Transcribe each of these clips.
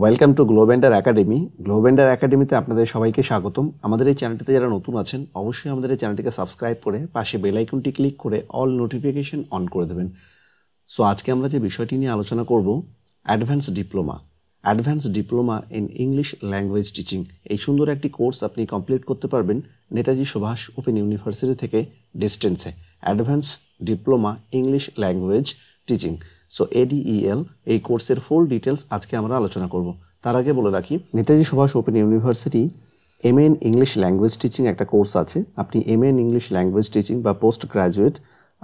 Welcome to গ্লোবেন্ডার academy গ্লোবেন্ডার একাডেমিতে আপনাদের সবাইকে স্বাগতম। আমাদের এই চ্যানেলটিতে যারা নতুন আছেন, অবশ্যই আমাদের এই চ্যানেলটিকে সাবস্ক্রাইব করে পাশে বেল আইকনটি ক্লিক করে অল নোটিফিকেশন অন করে দেবেন। সো আজকে আমরা যে বিষয়টি নিয়ে আলোচনা করব advance diploma advance diploma in English language teaching এই সুন্দর একটি কোর্স আপনি কমপ্লিট করতে পারবেন নেতাজি সুভাষ ওপেন ইউনিভার্সিটি থেকে ডিস্টেন্সে advance diploma English language teaching so ADEL এই কোর্সের ফুল ডিটেলস আজকে আমরা আলোচনা করব। তার আগে বলে রাখি, Netaji Subhas open university M N English language teaching একটা কোর্স আছে। আপনি M N English language teaching বা পোস্ট গ্রাজুয়েট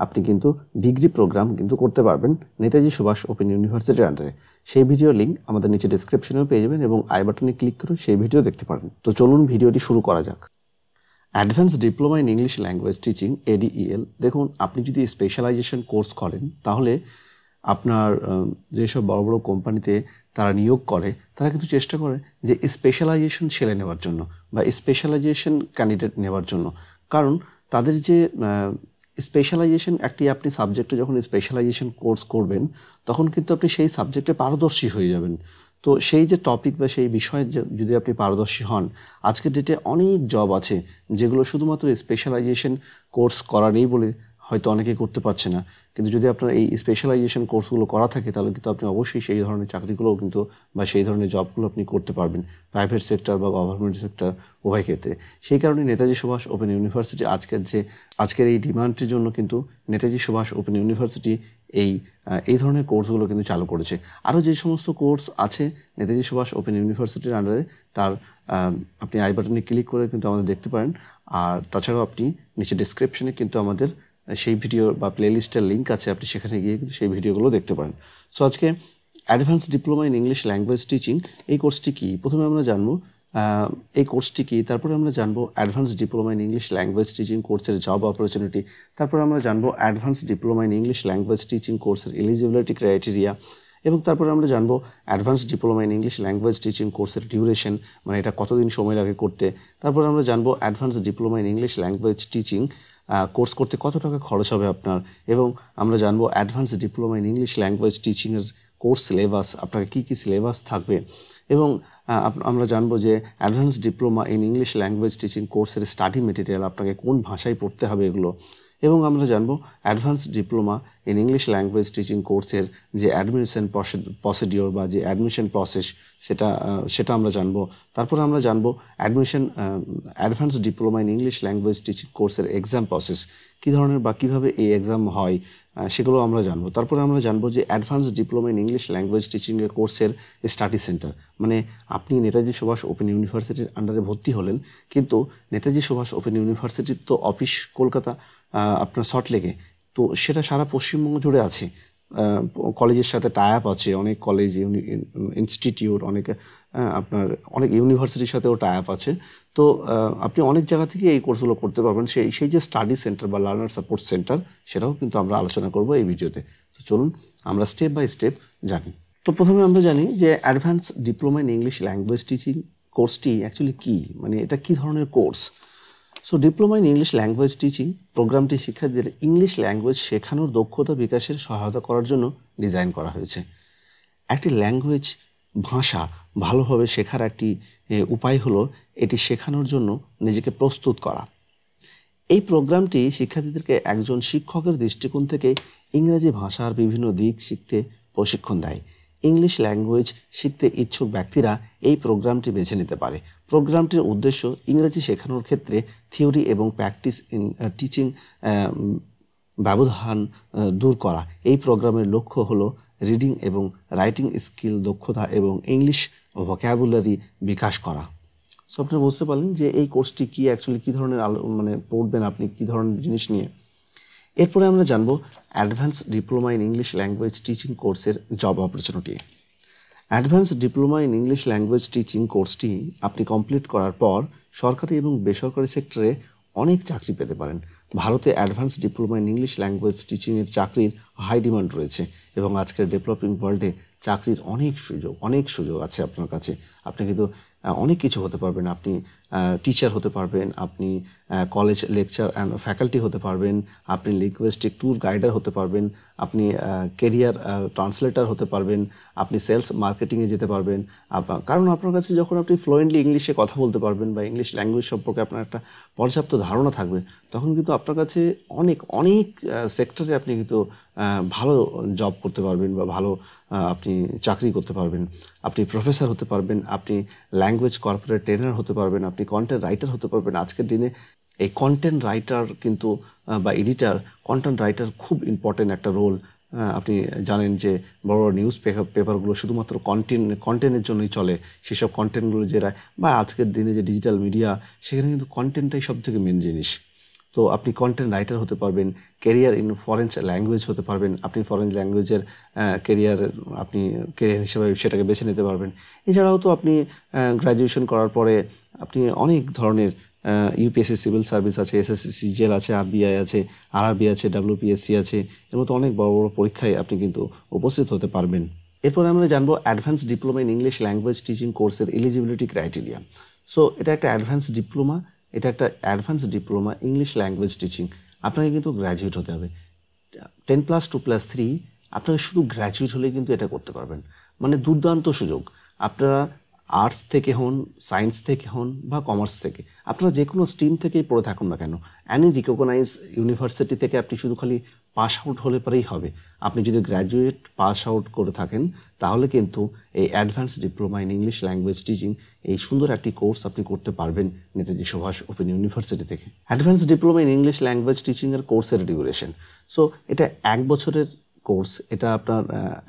আপনি কিন্তু ডিগ্রি প্রোগ্রাম কিন্তু করতে পারবেন নেতাজি সুভাষ ওপেন ইউনিভার্সিটির আন্ডারে সেই ভিডিও লিঙ্ক আমাদের নিচে ডিসক্রিপশনেও পেয়ে যাবেন এবং আই বাটনে ক্লিক করে সেই ভিডিও দেখতে পারবেন। তো চলুন ভিডিওটি শুরু করা যাক। Advance diploma in English language teaching ADEL দেখুন, আপনি যদি স্পেশালাইজেশন কোর্স করেন, তাহলে আপনার যেসব বড় বড় কোম্পানিতে তারা নিয়োগ করে, তারা কিন্তু চেষ্টা করে যে স্পেশালাইজেশন ছেলে নেওয়ার জন্য বা স্পেশালাইজেশন ক্যান্ডিডেট নেওয়ার জন্য। কারণ তাদের যে স্পেশালাইজেশন একটি আপনি সাবজেক্টে যখন স্পেশালাইজেশন কোর্স করবেন, তখন কিন্তু আপনি সেই সাবজেক্টে পারদর্শী হয়ে যাবেন। তো সেই যে টপিক বা সেই বিষয়ে যদি আপনি পারদর্শী হন, আজকের ডেটে অনেক জব আছে যেগুলো শুধুমাত্র স্পেশালাইজেশন কোর্স করা নেই বলে হয়তো অনেকে করতে পারছে না। কিন্তু যদি আপনার এই স্পেশালাইজেশন কোর্সগুলো করা থাকে, তাহলে কিন্তু আপনি অবশ্যই সেই ধরনের চাকরিগুলোও কিন্তু বা সেই ধরনের জবগুলো আপনি করতে পারবেন প্রাইভেট সেক্টর বা গভর্নমেন্ট সেক্টর উভয় ক্ষেত্রে। সেই কারণে নেতাজি সুভাষ ওপেন ইউনিভার্সিটি আজকের যে, আজকের এই ডিমান্ডটির জন্য কিন্তু নেতাজি সুভাষ ওপেন ইউনিভার্সিটি এই এই ধরনের কোর্সগুলো কিন্তু চালু করেছে। আরও যে সমস্ত কোর্স আছে নেতাজি সুভাষ ওপেন ইউনিভার্সিটির আন্ডারে তার আপনি আই বাটনে ক্লিক করে কিন্তু আমাদের দেখতে পারেন। আর তাছাড়াও আপনি নিচে ডিসক্রিপশনে কিন্তু আমাদের সেই ভিডিও বা প্লেলিস্টের লিঙ্ক আছে, আপনি সেখানে গিয়ে কিন্তু সেই ভিডিওগুলো দেখতে পারেন। সো আজকে advance diploma in English language teaching এই কোর্সটি কী? প্রথমে আমরা জানব এই কোর্সটি কী? তারপরে আমরা জানব advance diploma in English language teaching কোর্সের জব অপরচুনিটি তারপরে আমরা জানব advance diploma in English language teaching কোর্সের এলিজিবিলিটি ক্রাইটেরিয়া এবং তারপরে আমরা জানব advance diploma in English language teaching কোর্সের ডিউরেশন মানে এটা কতদিন সময় লাগে করতে। তারপরে আমরা জানব advance diploma in English language teaching course করতে কত টাকা খরচ হবে আপনার? এবং আমরা জানব advance diploma in English language টিচিংয়ের course syllabus আপনাকে কী কী সিলেবাস থাকবে? এবং আমরা জানব যে advance diploma in English language teaching কোর্সের স্টাডি মেটেরিয়াল আপনাকে কোন ভাষায় পড়তে হবে এগুলো? এবং আমরা জানব advance diploma in English language teaching কোর্সের যে অ্যাডমিশন প্রসিডিওর বা যে অ্যাডমিশন প্রসেস সেটা সেটা আমরা জানব। তারপরে আমরা জানব admission advance diploma in English language teaching কোর্সের এক্সাম প্রসেস কী ধরনের বা কীভাবে এই এক্সাম হয় সেগুলো আমরা জানব। তারপরে আমরা জানব যে advance diploma in English language টিচিংয়ের কোর্সের স্টাডি সেন্টার মানে আপনি নেতাজি সুভাষ ওপেন ইউনিভার্সিটির আন্ডারে ভর্তি হলেন, কিন্তু নেতাজি সুভাষ ওপেন ইউনিভার্সিটির তো অফিস কলকাতা আপনার সল্টলেকে তো সেটা সারা পশ্চিমবঙ্গ জুড়ে আছে। কলেজের সাথে টাই আপ আছে, অনেক কলেজ ইনস্টিটিউট অনেক আপনার অনেক ইউনিভার্সিটির সাথেও টাই আপ আছে। তো আপনি অনেক জায়গা থেকে এই কোর্সগুলো করতে পারবেন। সেই সেই যে স্টাডি সেন্টার বা লার্নার সাপোর্ট সেন্টার সেটাও কিন্তু আমরা আলোচনা করব এই ভিডিওতে। তো চলুন, আমরা স্টেপ বাই স্টেপ জানি। তো প্রথমে আমরা জানি যে advance diploma in English language teaching কোর্সটি অ্যাকচুয়ালি কী? মানে এটা কী ধরনের course so diploma in English language teaching প্রোগ্রামটি শিক্ষার্থীদের ইংলিশ ল্যাঙ্গুয়েজ শেখানোর দক্ষতা বিকাশের সহায়তা করার জন্য ডিজাইন করা হয়েছে। একটি ল্যাঙ্গুয়েজ ভাষা ভালোভাবে শেখার একটি উপায় হলো এটি শেখানোর জন্য নিজেকে প্রস্তুত করা। এই প্রোগ্রামটি শিক্ষার্থীদেরকে একজন শিক্ষকের দৃষ্টিকোণ থেকে ইংরেজি ভাষার বিভিন্ন দিক শিখতে প্রশিক্ষণ দেয়। ইংলিশ ল্যাঙ্গুয়েজ শিখতে ইচ্ছুক ব্যক্তিরা এই প্রোগ্রামটি বেছে নিতে পারে। প্রোগ্রামটির উদ্দেশ্য ইংরেজি শেখানোর ক্ষেত্রে থিওরি এবং প্র্যাকটিস ইন টিচিং ব্যবধান দূর করা। এই প্রোগ্রামের লক্ষ্য হলো রিডিং এবং রাইটিং স্কিল দক্ষতা এবং ইংলিশ ভোক্যাবুলারি বিকাশ করা। সো আপনি বুঝতে পারলেন যে এই কোর্সটি কী অ্যাকচুয়ালি কী ধরনের আলো মানে পড়বেন আপনি, কী ধরনের জিনিস নিয়ে? এরপরে আমরা জানব advance diploma in English language teaching কোর্সের job opportunity. Advance diploma in English language teaching কোর্সটি আপনি কমপ্লিট করার পর সরকারি এবং বেসরকারি সেক্টরে অনেক চাকরি পেতে পারেন। ভারতে advance diploma in English language টিচিংয়ের চাকরির হাই ডিমান্ড রয়েছে এবং আজকের ডেভেলপিং ওয়ার্ল্ডে চাকরির অনেক সুযোগ অনেক সুযোগ আছে আপনার কাছে। আপনি কিন্তু অনেক কিছু হতে পারবেন। আপনি টিচার হতে পারবেন, আপনি কলেজ লেকচার অ্যান্ড ফ্যাকাল্টি হতে পারবেন, আপনি লিঙ্গুইস্টিক ট্যুর গাইডার হতে পারবেন, আপনি কেরিয়ার ট্রান্সলেটার হতে পারবেন, আপনি সেলস মার্কেটিংয়ে যেতে পারবেন। কারণ আপনার কাছে যখন আপনি ফ্লুয়েন্টলি ইংলিশে কথা বলতে পারবেন বা ইংলিশ ল্যাঙ্গুয়েজ সম্পর্কে আপনার একটা পর্যাপ্ত ধারণা থাকবে, তখন কিন্তু আপনার কাছে অনেক অনেক সেক্টরে আপনি কিন্তু ভালো জব করতে পারবেন বা ভালো আপনি চাকরি করতে পারবেন। আপনি প্রফেসর হতে পারবেন, আপনি ল্যাঙ্গুয়েজ কর্পোরেট ট্রেনার হতে পারবেন আপনি কন্টেন্ট রাইটার হতে পারবেন। আজকের দিনে এই কন্টেন্ট রাইটার কিন্তু বা এডিটার কন্টেন্ট রাইটার খুব ইম্পর্টেন্ট একটা রোল আপনি জানেন যে বড় বড় নিউজ পেপার পেপারগুলো শুধুমাত্র কন্টেন্ট কন্টেন্টের জন্যই চলে। সেসব কন্টেন্টগুলো যেটা বা আজকের দিনে যে ডিজিটাল মিডিয়া সেখানে কিন্তু কন্টেন্টটাই সব থেকে মেন জিনিস। তো আপনি কন্টেন্ট রাইটার হতে পারবেন কেরিয়ার ইন ফরেন ল্যাঙ্গুয়েজ হতে পারবেন, আপনি ফরেন ল্যাঙ্গুয়েজের কেরিয়ার আপনি কেরিয়ার হিসেবে সেটাকে বেছে নিতে পারবেন। এছাড়াও তো আপনি গ্র্যাজুয়েশন করার পরে আপনি অনেক ধরনের ইউপিএসসি সিভিল সার্ভিস আছে এসএসসি সিজিএল আছে আরবিআই আছে আরআরবি আছে ডাব্লিউপিএসসি আছে, এর মতো অনেক বড় বড় পরীক্ষায় আপনি কিন্তু উপস্থিত হতে পারবেন। এরপর আমরা জানব advance diploma in English language teaching কোর্সের এলিজিবিলিটি ক্রাইটেরিয়া সো এটা একটা অ্যাডভান্স ডিপ্লোমা এটা একটা advance diploma English language teaching আপনাকে কিন্তু গ্র্যাজুয়েট হতে হবে। Ten plus two plus three আপনাকে শুধু গ্র্যাজুয়েট হলেই কিন্তু এটা করতে পারবেন। মানে দুর্দান্ত সুযোগ। আপনারা আর্টস থেকে হন সায়েন্স থেকে হন বা কমার্স থেকে, আপনারা যে কোনো স্ট্রিম থেকেই পড়ে থাকুন না কেন। অ্যানি রিকগনাইজ ইউনিভার্সিটি থেকে আপনি শুধু খালি পাস আউট হলে পরেই হবে। আপনি যদি গ্র্যাজুয়েট পাস আউট করে থাকেন তাহলে কিন্তু এই advance diploma in English language teaching এই সুন্দর একটি কোর্স আপনি করতে পারবেন নেতাজি সুভাষ ওপেন ইউনিভার্সিটি থেকে। Advance diploma in English language টিচিংয়ের কোর্সের ডিউরেশন সো এটা এক বছরের কোর্স এটা আপনার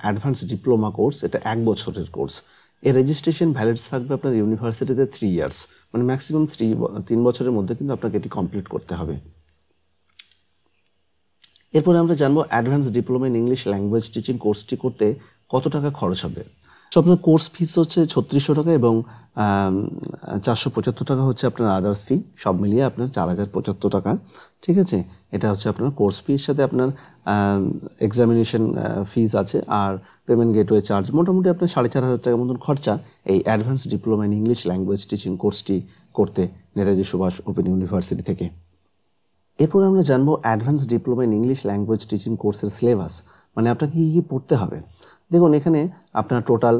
অ্যাডভান্স ডিপ্লোমা কোর্স এটা এক বছরের কোর্স এর রেজিস্ট্রেশন ভ্যালিড থাকবে আপনার ইউনিভার্সিটিতে থ্রি ইয়ার্স মানে ম্যাক্সিমাম থ্রি তিন বছরের মধ্যে কিন্তু আপনাকে এটি কমপ্লিট করতে হবে। এরপরে আমরা জানব advance diploma in English language teaching কোর্সটি করতে কত টাকা খরচ হবে? সো আপনার কোর্স ফিস হচ্ছে ছত্রিশশো টাকা এবং চারশো পঁচাত্তর টাকা হচ্ছে আপনার আদার্স ফি সব মিলিয়ে আপনার চার হাজার পঁচাত্তর টাকা। ঠিক আছে? এটা হচ্ছে আপনার কোর্স ফির সাথে আপনার এক্সামিনেশন ফিজ আছে আর পেমেন্ট গেটওয়ে চার্জ মোটামুটি আপনার সাড়ে চার হাজার টাকার মতন খরচা এই advance diploma in English language teaching কোর্সটি করতে নেতাজি সুভাষ ওপেন ইউনিভার্সিটি থেকে। এরপর আমরা জানব advance diploma in English language teaching কোর্সের সিলেবাস মানে আপনাকে কী কী পড়তে হবে। দেখুন, এখানে আপনার total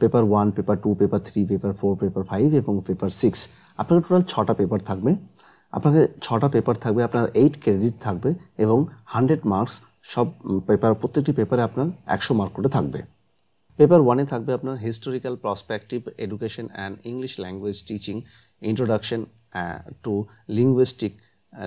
paper one paper two paper three paper four paper five এবং পেপার সিক্স আপনার টোটাল ছটা পেপার থাকবে। আপনাকে ছটা পেপার থাকবে, আপনার এইট ক্রেডিট থাকবে এবং হান্ড্রেড মার্কস সব পেপার প্রত্যেকটি পেপারে আপনার একশো মার্ক করে থাকবে। পেপার ওয়ানে থাকবে আপনার historical prospective education and English language teaching introduction to linguistic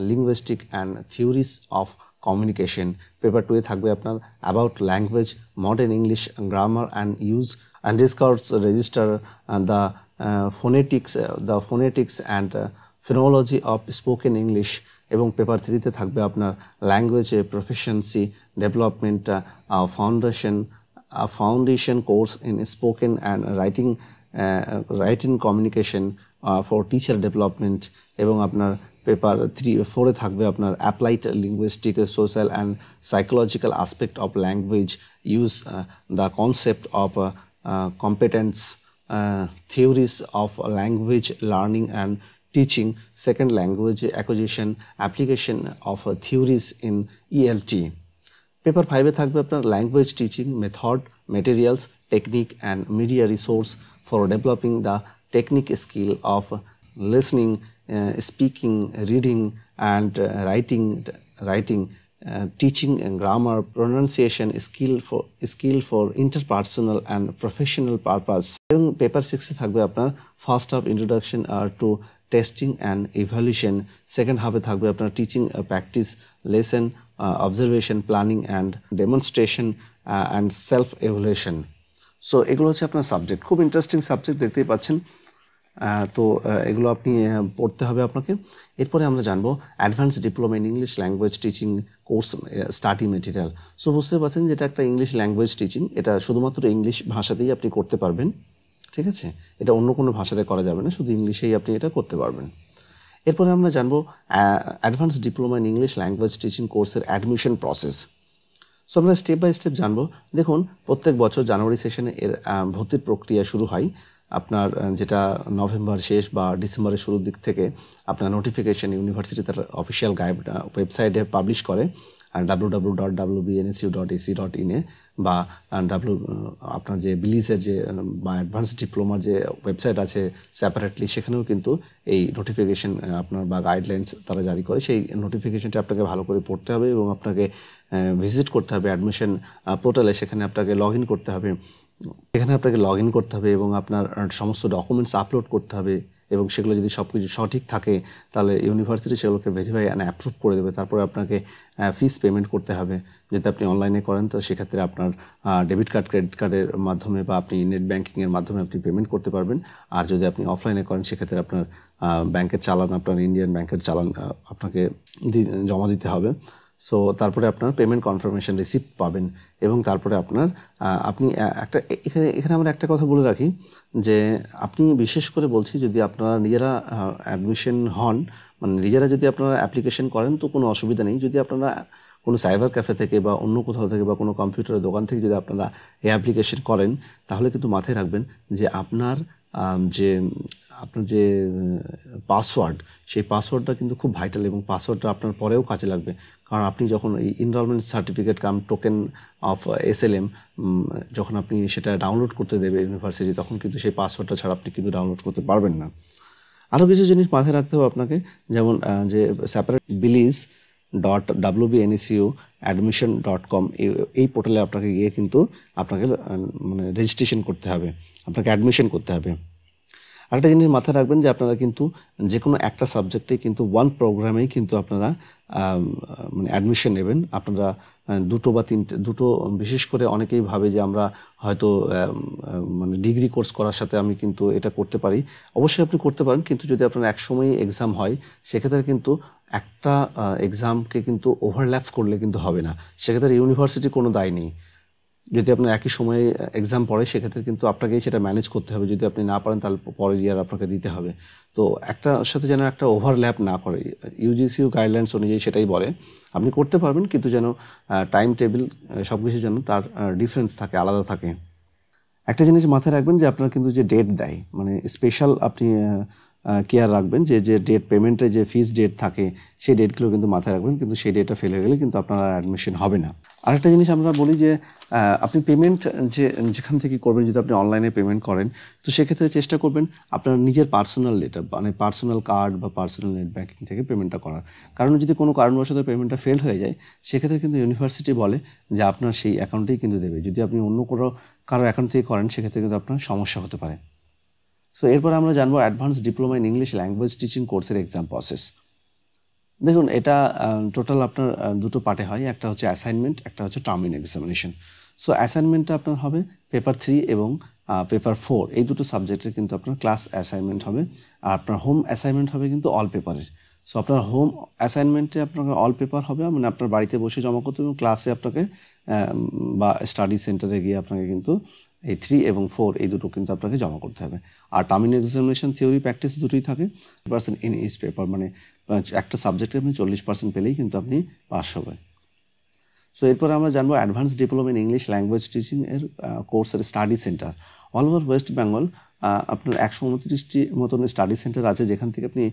linguistic and theories of communication paper টুয়ে থাকবে আপনার about language modern English grammar and use and discounts register the phonetics the phonetics and phonology of spoken English এবং paper থ্রিতে থাকবে আপনার ল্যাঙ্গুয়েজে proficiency development foundation foundation course in spoken and writing writing communication for teacher development এবং আপনার paper three ফোরে থাকবে আপনার applied linguistic social and psychological aspect of language use the concept of competence theories of language learning and second language acquisition application of uh, theories in ELT paper ফাইভে থাকবে আপনার language teaching method materials technique and media resource for developing the technique skill of listening speaking reading and writing writing teaching and grammar, pronunciation skill for skill for interpersonal and professional purpose. এবং paper সিক্সে থাকবে আপনার first half introduction R to testing and evaluation second হাফে থাকবে আপনার teaching practice lesson observation planning and demonstration and self evaluation so এগুলো হচ্ছে আপনার সাবজেক্ট খুব ইন্টারেস্টিং সাবজেক্ট দেখতেই পাচ্ছেন। তো এগুলো আপনি পড়তে হবে আপনাকে। এরপরে আমরা জানব advance diploma in English language teaching course study material so বুঝতে পারছেন যেটা একটা ইংলিশ ল্যাঙ্গুয়েজ টিচিং এটা শুধুমাত্র ইংলিশ ভাষাতেই আপনি করতে পারবেন, ঠিক আছে? এটা অন্য কোনো ভাষাতে করা যাবে না, শুধু ইংলিশেই আপনি এটা করতে পারবেন। এরপরে আমরা জানব advance diploma in English language teaching কোর্সের অ্যাডমিশন প্রসেস সো আমরা স্টেপ বাই স্টেপ জানব। দেখুন, প্রত্যেক বছর জানুয়ারি সেশনে এর ভর্তির প্রক্রিয়া শুরু হয়। আপনার যেটা নভেম্বর শেষ বা ডিসেম্বরের শুরুর দিক থেকে আপনার নোটিফিকেশন ইউনিভার্সিটি তার অফিসিয়াল গাইড ওয়েবসাইটে পাবলিশ করে। W dot W BNSU dot AC dot ইনে বা ডাব্লু আপনার যে বিলিজের যে বা অ্যাডভান্স ডিপ্লোমার যে ওয়েবসাইট আছে সেপারেটলি সেখানেও কিন্তু এই নোটিফিকেশন আপনার বা গাইডলাইন্স তারা জারি করে। সেই নোটিফিকেশনটা আপনাকে ভালো করে পড়তে হবে এবং আপনাকে ভিজিট করতে হবে অ্যাডমিশন পোর্টালে সেখানে আপনাকে লগ করতে হবে। সেখানে আপনাকে লগ করতে হবে এবং আপনার সমস্ত ডকুমেন্টস আপলোড করতে হবে। এবং সেগুলো যদি সব কিছু সঠিক থাকে, তাহলে ইউনিভার্সিটি সেগুলোকে ভেরিফাই অ্যান্ড অ্যাপ্রুভ করে দেবে। তারপরে আপনাকে ফিস পেমেন্ট করতে হবে। যদি আপনি অনলাইনে করেন, তো সেক্ষেত্রে আপনার ডেবিট কার্ড ক্রেডিট কার্ডের মাধ্যমে বা আপনি নেট ব্যাঙ্কিংয়ের মাধ্যমে আপনি পেমেন্ট করতে পারবেন। আর যদি আপনি অফলাইনে করেন, সেক্ষেত্রে আপনার ব্যাংকের চালান, আপনার ইন্ডিয়ান ব্যাংকের চালান আপনাকে জমা দিতে হবে। সো তারপরে আপনার পেমেন্ট কনফার্মেশন রিসিপ্ট পাবেন এবং তারপরে আপনার আপনি একটা এখানে এখানে আমরা একটা কথা বলে রাখি যে আপনি বিশেষ করে বলছি যদি আপনারা নিজেরা অ্যাডমিশন হন মানে নিজেরা যদি আপনারা অ্যাপ্লিকেশন করেন তো কোনো অসুবিধা নেই। যদি আপনারা কোনো সাইবার ক্যাফে থেকে বা অন্য কোথাও থেকে বা কোনো কম্পিউটারের দোকান থেকে যদি আপনারা এই অ্যাপ্লিকেশন করেন, তাহলে কিন্তু মাথায় রাখবেন যে আপনার যে, আপনার যে পাসওয়ার্ড সেই পাসওয়ার্ডটা কিন্তু খুব ভাইটাল এবং পাসওয়ার্ডটা আপনার পরেও কাজে লাগবে। কারণ আপনি যখন এই enrolment certificate cum token of S যখন আপনি সেটা ডাউনলোড করতে দেবে ইউনিভার্সিটি তখন কিন্তু সেই পাসওয়ার্ডটা ছাড়া আপনি কিন্তু ডাউনলোড করতে পারবেন না। আরও কিছু জিনিস মাথায় রাখতে হবে আপনাকে, যেমন যে সেপারেট বিলিজ ডট ডাব্লিউবিএনএসিও অ্যাডমিশন ডট কম এই পোর্টালে আপনাকে গিয়ে কিন্তু আপনাকে মানে রেজিস্ট্রেশন করতে হবে। আপনাকে অ্যাডমিশন করতে হবে। আরেকটা জিনিস মাথায় রাখবেন যে আপনারা কিন্তু যে কোনো একটা সাবজেক্টে কিন্তু ওয়ান প্রোগ্রামেই কিন্তু আপনারা মানে অ্যাডমিশন নেবেন। আপনারা দুটো বা তিনটে, দুটো বিশেষ করে অনেকেই ভাবে যে আমরা হয়তো মানে ডিগ্রি কোর্স করার সাথে আমি কিন্তু এটা করতে পারি। অবশ্যই আপনি করতে পারেন, কিন্তু যদি আপনার এক সময় এক্সাম হয়, সেক্ষেত্রে কিন্তু একটা এক্সামকে কিন্তু ওভারল্যাপ করলে কিন্তু হবে না। সেক্ষেত্রে ইউনিভার্সিটি কোনো দায় নেই। যদি আপনার একই সময়ে এক্সাম পড়ে, সেক্ষেত্রে কিন্তু আপনাকেই সেটা ম্যানেজ করতে হবে। যদি আপনি না পারেন, তাহলে পরের ইয়ার আপনাকে দিতে হবে। তো একটা সাথে যেন একটা ওভারল্যাপ না করে ইউজিসিউ গাইডলাইন্স অনুযায়ী সেটাই বলে। আপনি করতে পারবেন, কিন্তু যেন টাইম টেবিল সব কিছু যেন তার ডিফারেন্স থাকে, আলাদা থাকে। একটা জিনিস মাথায় রাখবেন যে আপনার কিন্তু যে ডেট দেয় মানে স্পেশাল আপনি কেয়ার রাখবেন যে যে ডেট পেমেন্টে যে ফিস ডেট থাকে, সেই ডেটগুলো কিন্তু মাথায় রাখবেন, কিন্তু সেই ডেটটা ফেলে গেলে কিন্তু আপনার আর অ্যাডমিশন হবে না। আরেকটা জিনিস আমরা বলি যে আপনি পেমেন্ট যে, যেখান থেকে করবেন, যদি আপনি অনলাইনে পেমেন্ট করেন, তো সেক্ষেত্রে চেষ্টা করবেন আপনার নিজের পার্সোনাল ডেটা মানে পার্সোনাল কার্ড বা পার্সোনাল নেট ব্যাঙ্কিং থেকে পেমেন্টটা করার। কারণ যদি কোনো কারণবশত পেমেন্টটা ফেল হয়ে যায়, সেক্ষেত্রে কিন্তু ইউনিভার্সিটি বলে যে, আপনার সেই অ্যাকাউন্টেই কিন্তু দেবে। যদি আপনি অন্য কোনো কারও অ্যাকাউন্ট থেকে করেন, সেক্ষেত্রে কিন্তু আপনার সমস্যা হতে পারে। সো এরপর আমরা জানব advance diploma in English language teaching কোর্সের এক্সাম প্রসেস দেখুন, এটা টোটাল আপনার দুটো পার্টে হয়। একটা হচ্ছে অ্যাসাইনমেন্ট একটা হচ্ছে টার্ম ইন এক্সামিনেশন সো অ্যাসাইনমেন্টটা আপনার হবে পেপার থ্রি এবং পেপার ফোর এই দুটো সাবজেক্টের কিন্তু আপনার ক্লাস অ্যাসাইনমেন্ট হবে। আর আপনার হোম অ্যাসাইনমেন্ট হবে কিন্তু অল পেপারের সো আপনার হোম অ্যাসাইনমেন্টে আপনাকে অল পেপার হবে। মানে আপনার বাড়িতে বসে জমা করতে এবং ক্লাসে আপনাকে বা স্টাডি সেন্টারে গিয়ে আপনাকে কিন্তু এই থ্রি এবং ফোর এই দুটো কিন্তু আপনাকে জমা করতে হবে। আর term end examination theory practice দুটোই থাকে। পার্সেন্ট ইন ইস পেপার মানে একটা সাবজেক্টে আপনি চল্লিশ পার্সেন্ট পেলেই কিন্তু আপনি পাস হবে। সো এরপর আমরা জানব advance diploma in English language teaching এর কোর্সের study centre all over West Bengal আপনার একশো উনত্রিশটি মতন স্টাডি সেন্টার আছে যেখান থেকে আপনি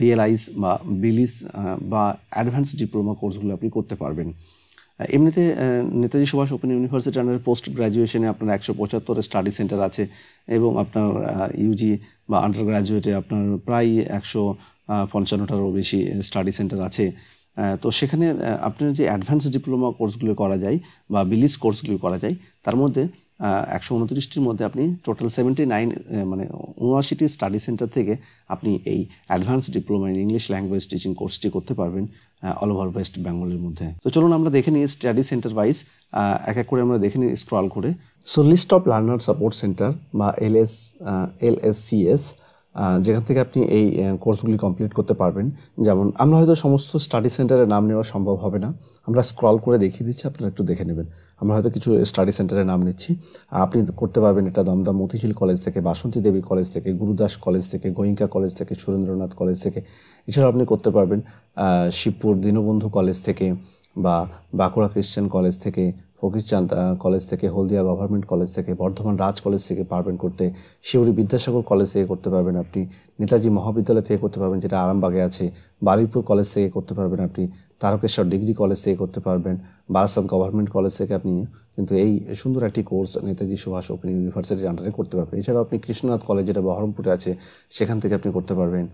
বিএলআইস বা বিলিস বা অ্যাডভান্স ডিপ্লোমা কোর্সগুলো আপনি করতে পারবেন। এমনিতে Netaji Subhas Open University under post গ্র্যাজুয়েশনে আপনার একশো পঁচাত্তর স্টাডি সেন্টার আছে এবং আপনার ইউজি বা আন্ডার গ্র্যাজুয়েটে আপনার প্রায় একশো পঞ্চান্নটারও বেশি স্টাডি সেন্টার আছে। তো সেখানে আপনার যে অ্যাডভান্স ডিপ্লোমা কোর্সগুলো করা যায় বা বিলিস কোর্সগুলি করা যায়, তার মধ্যে একশো উনত্রিশটির মধ্যে আপনি টোটাল সেভেন্টি নাইন মানে উনআশিটি স্টাডি সেন্টার থেকে আপনি এই advance diploma in English language teaching কোর্সটি করতে পারবেন অল ওভার ওয়েস্ট বেঙ্গলের মধ্যে। তো চলুন আমরা দেখে নিই স্টাডি সেন্টার ওয়াইজ এক এক করে আমরা দেখে নিই স্ক্রল করে। So list of learner support centre বা L S L S C S যেখান থেকে আপনি এই কোর্সগুলি কমপ্লিট করতে পারবেন। যেমন, আমরা হয়তো সমস্ত স্টাডি সেন্টারের নাম নেওয়া সম্ভব হবে না। আমরা স্ক্রল করে দেখিয়ে দিচ্ছি, আপনারা একটু দেখে নেবেন। আমরা হয়তো কিছু স্টাডি সেন্টারের নাম নিচ্ছি। আপনি করতে পারবেন এটা দমদম মতিঝিল কলেজ থেকে, বাসন্তী দেবী কলেজ থেকে, গুরুদাস কলেজ থেকে, গোয়িঙ্কা কলেজ থেকে, সুরেন্দ্রনাথ কলেজ থেকে। এছাড়াও আপনি করতে পারবেন শিবপুর দীনবন্ধু কলেজ থেকে বা বাঁকুড়া খ্রিশ্চান কলেজ থেকে, ফকিরচাঁদ কলেজ থেকে, হলদিয়া গভর্নমেন্ট কলেজ থেকে, বর্ধমান রাজ কলেজ থেকে পারবেন করতে। শিউরি বিদ্যাসাগর কলেজ থেকে করতে পারবেন আপনি। নেতাজি মহাবিদ্যালয় থেকে করতে পারবেন, যেটা আরামবাগে আছে। বারুইপুর কলেজ থেকে করতে পারবেন আপনি। তারকেশ্বর ডিগ্রি কলেজ থেকে করতে পারবেন, বারাসাত গভর্নমেন্ট কলেজ থেকে আপনি কিন্তু এই সুন্দর একটি কোর্স নেতাজি সুভাষ ওপেন ইউনিভার্সিটির আন্ডারে করতে পারবেন। এছাড়াও আপনি কৃষ্ণনাথ কলেজ যেটা বহরমপুরে আছে, সেখান থেকে আপনি করতে পারবেন।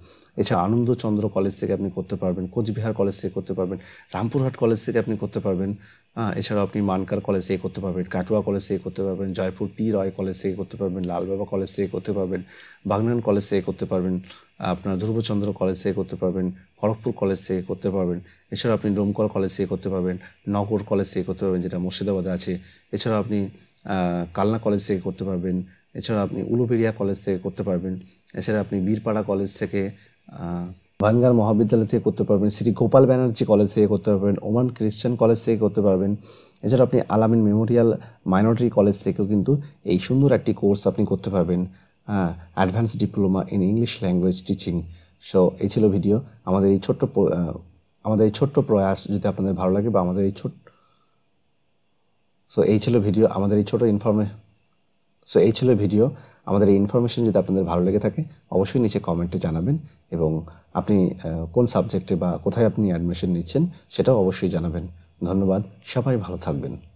এছাড়া আনন্দচন্দ্র কলেজ থেকে আপনি করতে পারবেন, কোচবিহার কলেজ থেকে করতে পারবেন, রামপুরহাট কলেজ থেকে আপনি করতে পারবেন। এছাড়াও আপনি মানকার কলেজ থেকে করতে পারবেন কাটুয়া কলেজ থেকে করতে পারবেন জয়পুর পি রয় কলেজ থেকে করতে পারবেন লালবাবা কলেজ থেকে করতে পারবেন বাগনান কলেজ থেকে করতে পারবেন আপনার ধ্রুবচন্দ্র কলেজ থেকে করতে পারবেন খড়গপুর কলেজ থেকে করতে পারবেন এছাড়া আপনি ডোমকল কলেজ থেকে করতে পারবেন নগর কলেজ থেকে করতে পারবেন যেটা মুর্শিদাবাদে আছে এছাড়া আপনি কালনা কলেজ থেকে করতে পারবেন এছাড়া আপনি উলুবেড়িয়া কলেজ থেকে করতে পারবেন এছাড়া আপনি বীরপাড়া কলেজ থেকে ভানগার মহাবিদ্যালয় থেকে করতে পারবেন শ্রী গোপাল ব্যানার্জি কলেজ থেকে করতে পারবেন, ওমান খ্রিশ্চান কলেজ থেকে করতে পারবেন। এছাড়া আপনি আলামিন মেমোরিয়াল মাইনরিটি কলেজ থেকেও কিন্তু এই সুন্দর একটি কোর্স আপনি করতে পারবেন। হ্যাঁ advance diploma in English language teaching. So, এই ছিল ভিডিও। আমাদের এই ছোট্ট আমাদের এই ছোট্ট প্রয়াস যদি আপনাদের ভালো লাগে বা আমাদের এই ছোট্ট সো, এই ছিল ভিডিও। আমাদের এই ছোট ইনফরমে সো, এই ছিল ভিডিও। আমাদের এই ইনফরমেশন যদি আপনাদের ভালো লেগে থাকে, অবশ্যই নিচে কমেন্টে জানাবেন এবং আপনি কোন সাবজেক্টে বা কোথায় আপনি অ্যাডমিশন নিচ্ছেন সেটাও অবশ্যই জানাবেন। ধন্যবাদ, সবাই ভালো থাকবেন।